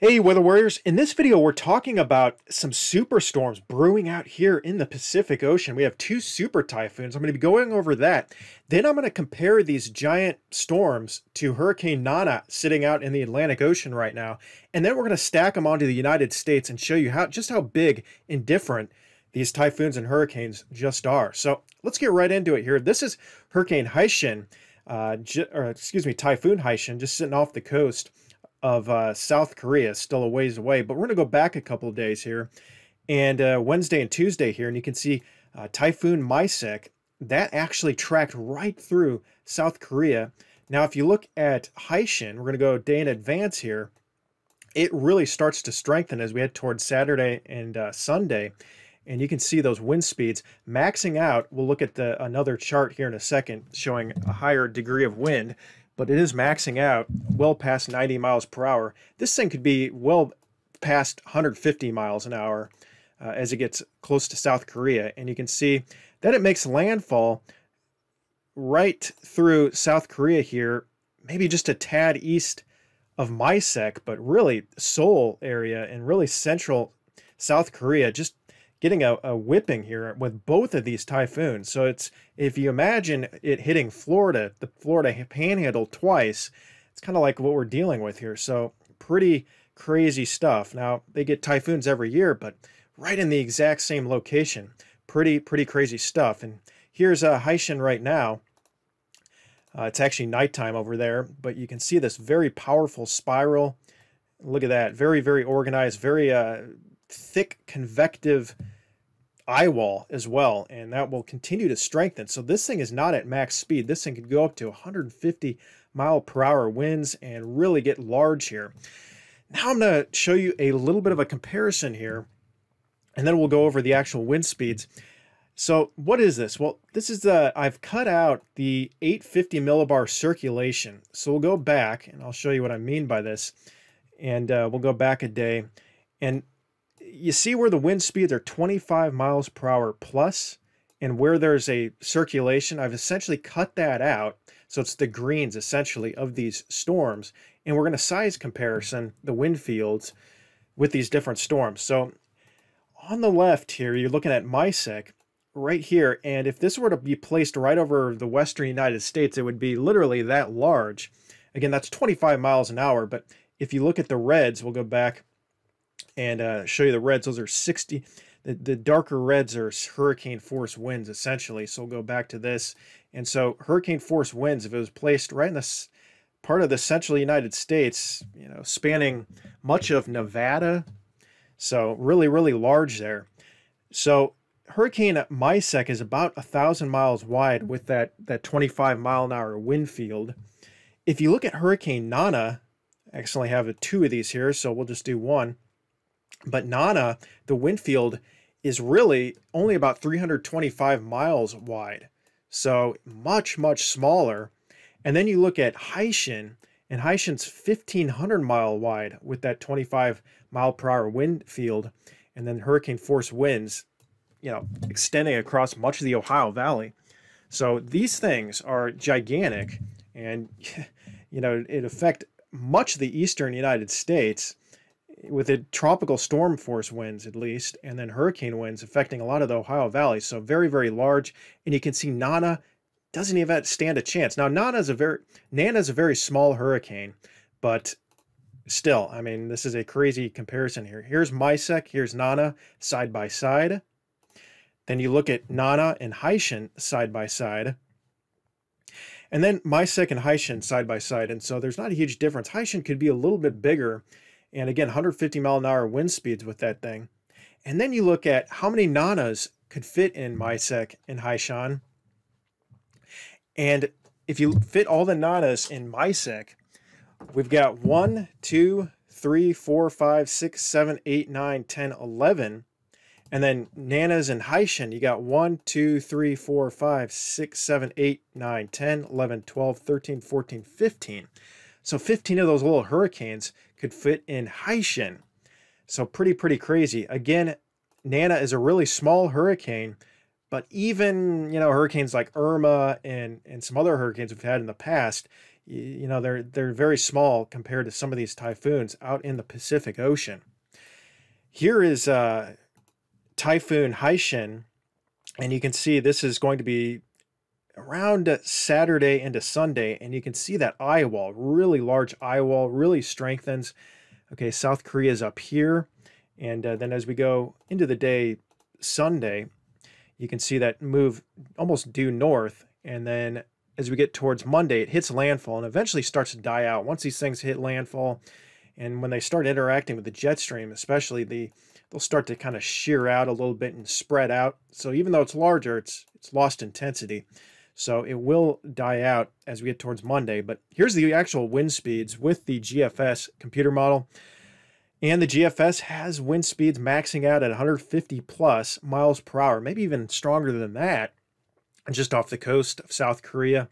Hey, Weather Warriors. In this video, we're talking about some superstorms brewing out here in the Pacific Ocean. We have two super typhoons. I'm going to be going over that. Then I'm going to compare these giant storms to Hurricane Nana sitting out in the Atlantic Ocean right now. And then we're going to stack them onto the United States and show you how just how big and different these typhoons and hurricanes just are. So let's get right into it here. This is Hurricane Haishen, uh, or excuse me, Typhoon Haishen, just sitting off the coast of uh, South Korea, still a ways away. But we're going to go back a couple days here, and uh, Wednesday and Tuesday here, and you can see uh, Typhoon Maysak that actually tracked right through South Korea. Now, if you look at Haishen, we're going to go day in advance here. It really starts to strengthen as we head towards Saturday and uh, Sunday. And you can see those wind speeds maxing out. We'll look at the another chart here in a second showing a higher degree of wind but it is maxing out well past 90 miles per hour. This thing could be well past 150 miles an hour uh, as it gets close to South Korea. And you can see that it makes landfall right through South Korea here, maybe just a tad east of Maysak, but really Seoul area and really central South Korea, just getting a, a whipping here with both of these typhoons. So it's if you imagine it hitting Florida, the Florida panhandle twice, it's kind of like what we're dealing with here. So pretty crazy stuff. Now they get typhoons every year, but right in the exact same location. Pretty pretty crazy stuff. And here's a uh, Haishen right now. Uh, it's actually nighttime over there, but you can see this very powerful spiral. Look at that, very very organized, very uh, thick convective eye wall as well, and that will continue to strengthen. So this thing is not at max speed. This thing could go up to 150 mile per hour winds and really get large here. Now I'm going to show you a little bit of a comparison here, and then we'll go over the actual wind speeds. So what is this? Well, this is the, I've cut out the 850 millibar circulation. So we'll go back, and I'll show you what I mean by this, and uh, we'll go back a day. And you see where the wind speeds are 25 miles per hour plus, and where there's a circulation, I've essentially cut that out. So it's the greens essentially of these storms. And we're going to size comparison the wind fields with these different storms. So on the left here, you're looking at Maysak right here. And if this were to be placed right over the western United States, it would be literally that large. Again, that's 25 miles an hour. But if you look at the reds, we'll go back and uh, show you the reds. Those are 60. The, the darker reds are hurricane force winds essentially. So we'll go back to this. And so hurricane force winds, if it was placed right in this part of the central United States, you know, spanning much of Nevada. So really, really large there. So Hurricane Maysak is about a thousand miles wide with that, that 25 mile an hour wind field. If you look at Hurricane Nana, I actually have two of these here, so we'll just do one. But Nana, the wind field, is really only about 325 miles wide. So much, much smaller. And then you look at Haishen, and Haishen's 1500 mile wide with that 25 mile per hour wind field, and then hurricane force winds, you know, extending across much of the Ohio Valley. So these things are gigantic, and you know, it affect much of the eastern United States with a tropical storm force winds at least, and then hurricane winds affecting a lot of the Ohio Valley. So very, very large. And you can see Nana doesn't even stand a chance. Now Nana is a very Nana is a very small hurricane, but still, I mean, this is a crazy comparison here. Here's Maysak, here's Nana side by side. Then you look at Nana and Haishen side by side. And then Maysak and Haishen side by side. And so there's not a huge difference. Haishen could be a little bit bigger and again, 150 mile an hour wind speeds with that thing. And then you look at how many nanas could fit in Maysak and Haishen. And if you fit all the nanas in Maysak, we've got 1, 2, 3, 4, 5, 6, 7, 8, 9, 10, 11. And then nanas and Haishen, you got 1, 2, 3, 4, 5, 6, 7, 8, 9, 10, 11, 12, 13, 14, 15. So 15 of those little hurricanes could fit in Haishen. So pretty, pretty crazy. Again, Nana is a really small hurricane, but even, you know, hurricanes like Irma and, and some other hurricanes we've had in the past, you know they're they're very small compared to some of these typhoons out in the Pacific Ocean. Here is uh, Typhoon Haishen, and you can see this is going to be around Saturday into Sunday, and you can see that eye wall, really large eye wall, really strengthens. Okay, South Korea is up here, and uh, then as we go into the day Sunday, you can see that move almost due north, and then as we get towards Monday, it hits landfall and eventually starts to die out. Once these things hit landfall, and when they start interacting with the jet stream, especially the they'll start to kind of shear out a little bit and spread out. So even though it's larger, it's it's lost intensity. So it will die out as we get towards Monday. But here's the actual wind speeds with the GFS computer model. And the GFS has wind speeds maxing out at 150 plus miles per hour, maybe even stronger than that just off the coast of South Korea.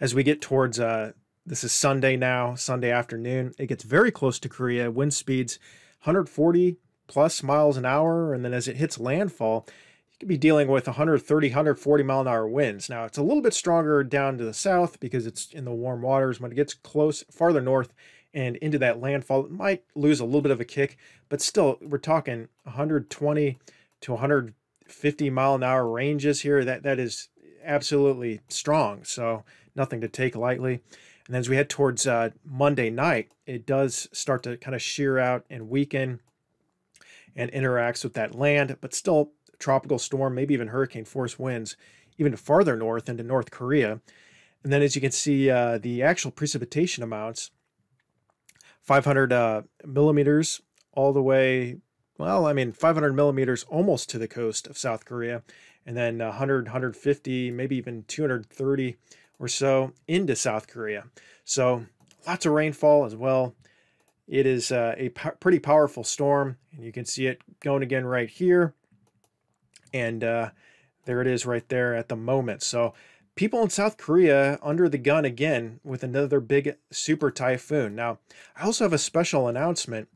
As we get towards, uh, this is Sunday now, Sunday afternoon, it gets very close to Korea. Wind speeds 140 plus miles an hour. And then as it hits landfall, could be dealing with 130, 140 mile an hour winds. Now, it's a little bit stronger down to the south because it's in the warm waters. When it gets close, farther north, and into that landfall, it might lose a little bit of a kick, but still, we're talking 120 to 150 mile an hour ranges here. That that is absolutely strong. So nothing to take lightly. And as we head towards uh, Monday night, it does start to kind of shear out and weaken and interacts with that land, but still tropical storm, maybe even hurricane force winds, even farther north into North Korea. And then as you can see, uh, the actual precipitation amounts 500 uh, millimeters all the way well, I mean, 500 millimeters almost to the coast of South Korea, and then 100, 150, maybe even 230 or so into South Korea. So lots of rainfall as well. It is uh, a pretty powerful storm, and you can see it going again right here. And uh, there it is right there at the moment. So people in South Korea under the gun again with another big super typhoon. Now, I also have a special announcement.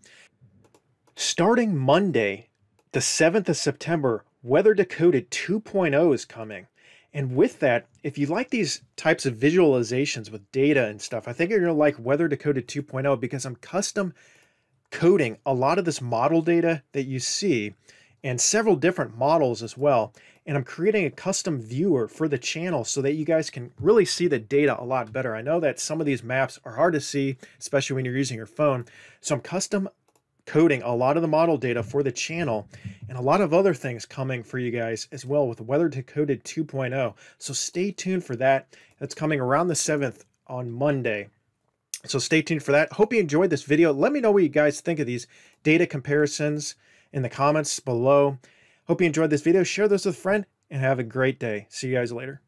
Starting Monday, the 7th of September, Weather Decoded 2.0 is coming. And with that, if you like these types of visualizations with data and stuff, I think you're going to like Weather Decoded 2.0 because I'm custom coding a lot of this model data that you see and several different models as well. And I'm creating a custom viewer for the channel so that you guys can really see the data a lot better. I know that some of these maps are hard to see, especially when you're using your phone. So I'm custom coding a lot of the model data for the channel and a lot of other things coming for you guys as well with Weather Decoded 2.0. So stay tuned for that. That's coming around the 7th on Monday. So stay tuned for that. Hope you enjoyed this video. Let me know what you guys think of these data comparisons in the comments below. Hope you enjoyed this video. Share this with a friend and have a great day. See you guys later.